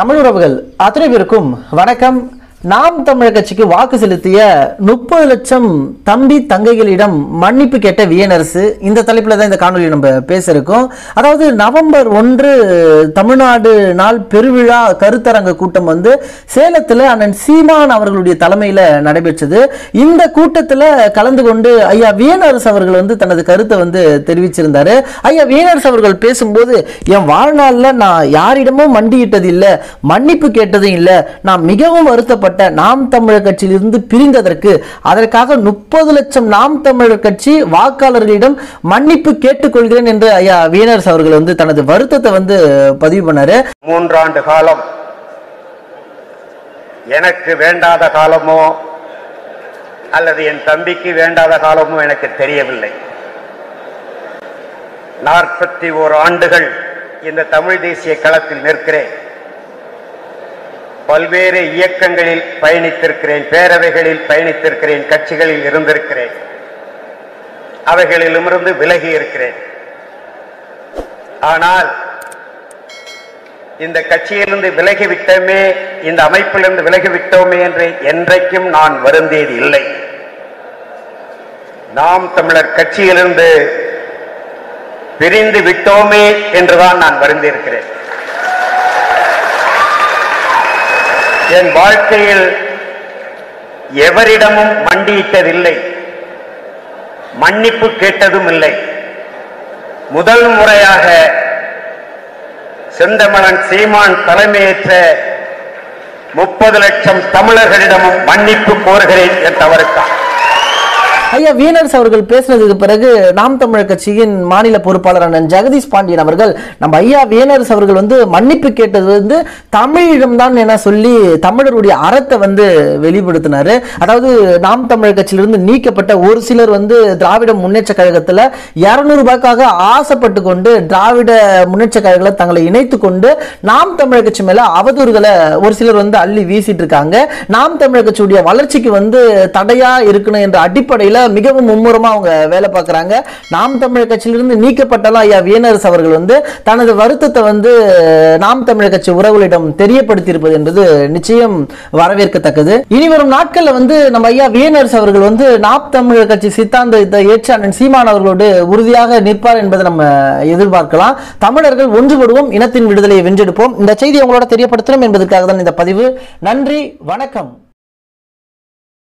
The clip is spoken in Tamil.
தமிழ் உறவுகள் அத்தனை பேருக்கும் வணக்கம். நாம் தமிழர் கட்சிக்கு வாக்கு செலுத்திய முப்பது லட்சம் தம்பி தங்கைகளிடம் மன்னிப்பு கேட்ட வியனரசு இந்த தலைப்பில் தான் இந்த காணொலி நம்ம பேச இருக்கோம் அதாவது நவம்பர் ஒன்று தமிழ்நாடு நாள் பெருவிழா கருத்தரங்க கூட்டம் வந்து சேலத்தில் அண்ணன் சீமான் அவர்களுடைய தலைமையில் நடைபெற்றது. இந்த கூட்டத்தில் கலந்து கொண்டு ஐயா வியனரசு அவர்கள் வந்து தனது கருத்தை வந்து தெரிவிச்சிருந்தாரு. ஐயா வியனரசு அவர்கள் பேசும்போது என் வாழ்நாளில் நான் யாரிடமும் மண்டியிட்டது இல்லை மன்னிப்பு கேட்டதும் இல்லை நான் மிகவும் வருத்தப்பட்ட நாம் தமிழர் கட்சியிலிருந்து பிரிந்ததற்கு அதற்காக முப்பது லட்சம் நாம் தமிழர் கட்சி வாக்காளர்களிடம் மன்னிப்பு கேட்டுக்கொள்கிறேன் என்று ஐயா வீணர்ஸ் அவர்கள் வந்து தனது வருத்தத்தை வந்து பதிவு பண்ணாரு. மூன்றாண்டு காலம். எனக்கு வேண்டாத காலமோ அல்லது என் தம்பிக்கு வேண்டாத காலமோ எனக்கு தெரியவில்லை. நாற்பத்தி ஓரு ஆண்டுகள் இந்த தமிழ் தேசிய களத்தில் நிற்கிறேன். பல்வேறு இயக்கங்களில் பயணித்திருக்கிறேன் பேரவைகளில் பயணித்திருக்கிறேன் கட்சிகளில் இருந்திருக்கிறேன். அவைகளிலுமிருந்து விலகி இருக்கிறேன். ஆனால் இந்த கட்சியிலிருந்து விலகிவிட்டோமே இந்த அமைப்பிலிருந்து விலகிவிட்டோமே என்று என்றைக்கும் நான் வருந்தியது இல்லை. நாம் தமிழர் கட்சியிலிருந்து பிரிந்து விட்டோமே என்றுதான் நான் வருந்திருக்கிறேன் என் வாழ்க்கையில் எவரிடமும் மண்டியிட்டதில்லை. மன்னிப்பு கேட்டதும் இல்லை முதல் முறையாக செந்தமலன் சீமான் தலைமையேற்ற முப்பது லட்சம் தமிழர்களிடமும் மன்னிப்பு கோருகிறேன் என் தவறுக்கான் ஐயா வீனர்ஸ் அவர்கள் பேசினதுக்கு பிறகு நாம் தமிழர் கட்சியின் மாநில பொறுப்பாளரான ஜெகதீஷ் பாண்டியன் அவர்கள் நம்ம ஐயா வீனர்ஸ் அவர்கள் வந்து மன்னிப்பு கேட்டது வந்து தமிழிடம்தான் என சொல்லி தமிழருடைய அறத்தை வந்து வெளிப்படுத்தினாரு. அதாவது நாம் தமிழர் கட்சியிலிருந்து நீக்கப்பட்ட ஒரு சிலர் வந்து திராவிட முன்னேற்ற கழகத்தில் இரநூறுபாய்க்காக ஆசைப்பட்டு கொண்டு திராவிட முன்னேற்ற கழகத்தில் தங்களை இணைத்து கொண்டு நாம் தமிழர் கட்சி மேல அவதூறுகளை ஒரு சிலர் வந்து அள்ளி வீசிட்டு இருக்காங்க. நாம் தமிழர் கட்சியுடைய வளர்ச்சிக்கு வந்து தடையா இருக்கணும் என்ற அடிப்படையில் மிகவும் மும்முரமா அவங்க வேலை பார்க்குறாங்க. நாம் தமிழர் கட்சியிலிருந்து நீக்கப்பட்டாலும் ஐயா வியனரசு அவர்கள் வந்து தனது வருத்தத்தை வந்து நாம் தமிழர் கட்சி உறவுகளிடம் தெரியப்படுத்தியிருப்பது என்பது நிச்சயம் வரவேற்கத்தக்கது. இனி வரும் நாட்கள்ல வந்து நம்ம ஐயா வியனரசு அவர்கள் வந்து நாம் தமிழர் கட்சி சித்தாந்தத்தை ஏற்ற அண்ணன் சீமான் அவர்களோடு உறுதியாக நிற்பார் என்பதை நம்ம எதிர்பார்க்கலாம். தமிழர்கள் ஒன்றுபடுவோம் இனத்தின் விடுதலையை வென்றெடுப்போம். இந்த செய்தி உங்களோட தெரியப்படுத்தணும் என்பதற்காக தான் இந்த பதிவு. நன்றி வணக்கம்.